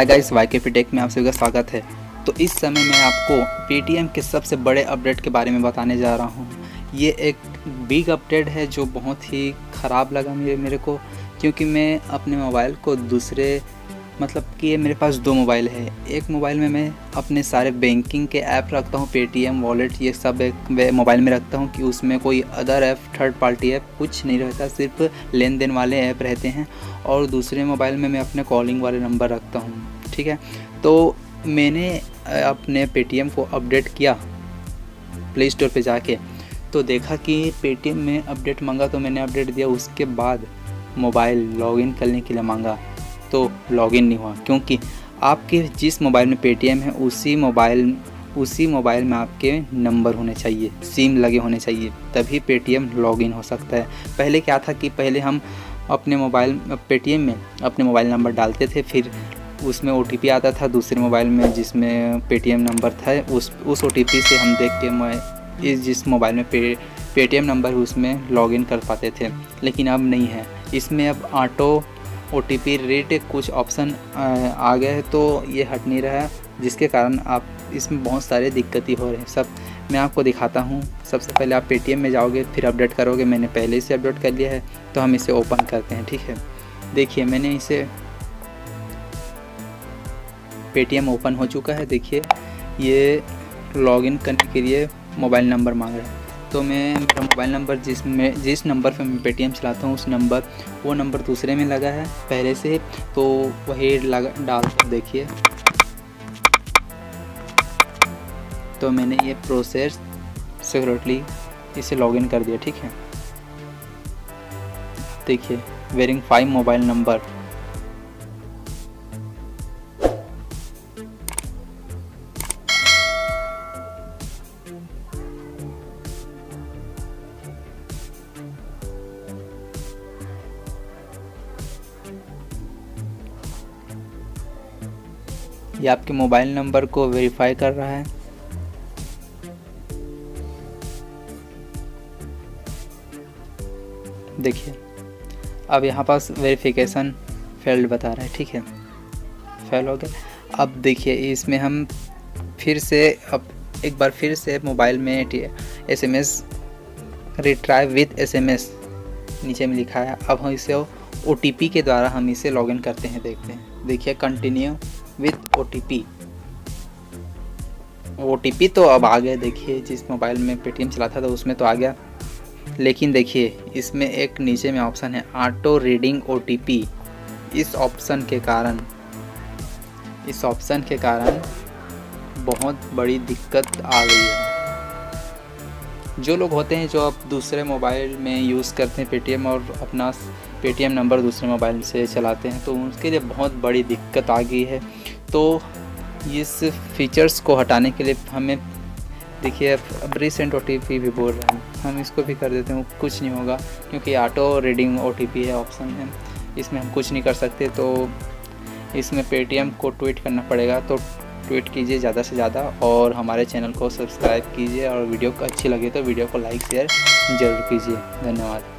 Hi guys Y K tech में आप सभी का स्वागत है। तो इस समय मैं आपको पेटीएम के सबसे बड़े अपडेट के बारे में बताने जा रहा हूँ। ये एक बिग अपडेट है जो बहुत ही ख़राब लगा मेरे मेरे को, क्योंकि मैं अपने मोबाइल को दूसरे मतलब कि मेरे पास दो मोबाइल है। एक मोबाइल में मैं अपने सारे बैंकिंग के ऐप रखता हूँ, पेटीएम, वॉलेट, ये सब एक मोबाइल में रखता हूँ कि उसमें कोई other app third party app कुछ नहीं रहता, सिर्फ़ लेन देन वाले ऐप रहते हैं। और दूसरे मोबाइल में मैं अपने कॉलिंग वाले नंबर रखता हूँ, ठीक है? तो मैंने अपने पेटीएम को अपडेट किया प्ले स्टोर पर जाके। तो देखा कि पेटीएम में अपडेट मांगा तो मैंने अपडेट दिया। उसके बाद मोबाइल लॉगिन करने के लिए मांगा। तो लॉगिन नहीं हुआ, क्योंकि आपके जिस मोबाइल में पेटीएम है, उसी मोबाइल उसी मोबाइल में आपके नंबर होने चाहिए सिम लगे होने चाहिए, तभी पेटीएम लॉगिन हो सकता है। पहले क्या था कि पहले हम अपने मोबाइल पेटीएम में अपने मोबाइल नंबर डालते थे, फिर उसमें ओटीपी आता था दूसरे मोबाइल में जिसमें पेटीएम नंबर था, उस उस ओटीपी से हम देख के मैं इस, जिस मोबाइल में पे पेटीएम नंबर उसमें लॉगिन कर पाते थे, लेकिन अब नहीं है। इसमें अब auto O T P read कुछ ऑप्शन आ गया है तो ये हट नहीं रहा है, जिसके कारण आप इसमें बहुत सारे दिक्कतें हो रहे हैं। सब, मैं आपको दिखाता हूँ। सबसे पहले आप पेटीएम में जाओगे, फिर अपडेट करोगे, मैंने पहले से अपडेट कर लिया है तो हम इसे ओपन करते हैं, ठीक है? देखिए, मैंने इसे पेटीएम ओपन हो चुका है, देखिए, ये लॉगिन करने के लिए मोबाइल नंबर मांग रहा है। तो मैं मेरा मोबाइल नंबर जिस में, जिस नंबर पर मैं पेटीएम चलाता हूँ, उस नंबर, वो नंबर दूसरे में लगा है, पहले से तो वही लगा, डाल देखिए। तो मैंने ये प्रोसेस सिक्योरिटली इसे लॉगिन कर दिया, ठीक है? देखिए वेरिंग फाइव मोबाइल नंबर ये आपके मोबाइल नंबर को वेरीफाई कर रहा है। देखिए, अब यहाँ पास वेरिफिकेशन फेल्ड बता रहा है, ठीक है? फेल हो गया। अब देखिए, इसमें हम फिर से, अब एक बार फिर से मोबाइल में S M S retry with S M S नीचे में लिखा है। अब हम इसे ओ टी पी के द्वारा हम इसे लॉगिन करते हैं, देखते हैं। देखिए, continue. With O T P O T P तो अब आ गया, देखिए, जिस मोबाइल में पेटीएम चलाता था उसमें तो आ गया। लेकिन देखिए, इसमें एक नीचे में ऑप्शन है auto reading O T P इस ऑप्शन के कारण, इस ऑप्शन के कारण बहुत बड़ी दिक्कत आ गई है। जो लोग होते हैं, जो अब दूसरे मोबाइल में यूज़ करते हैं पेटीएम और अपना पेटीएम नंबर दूसरे मोबाइल से चलाते हैं तो उनके लिए बहुत बड़ी दिक्कत आ गई है। तो इस फीचर्स को हटाने के लिए हमें, देखिए, अब रिसेंट ओटीपी भी बोल रहे हैं। हम इसको भी कर देते हैं कुछ नहीं होगा, क्योंकि ऑटो रीडिंग ओटीपी है ऑप्शन है। इसमें हम कुछ नहीं कर सकते तो इसमें पेटीएम को ट्वीट करना पड़ेगा तो ट्वीट कीजिए ज़्यादा से ज़्यादा और हमारे चैनल को सब्सक्राइब कीजिए और वीडियो को अच्छी लगे तो वीडियो को लाइक, शेयर ज़रूर कीजिए। धन्यवाद।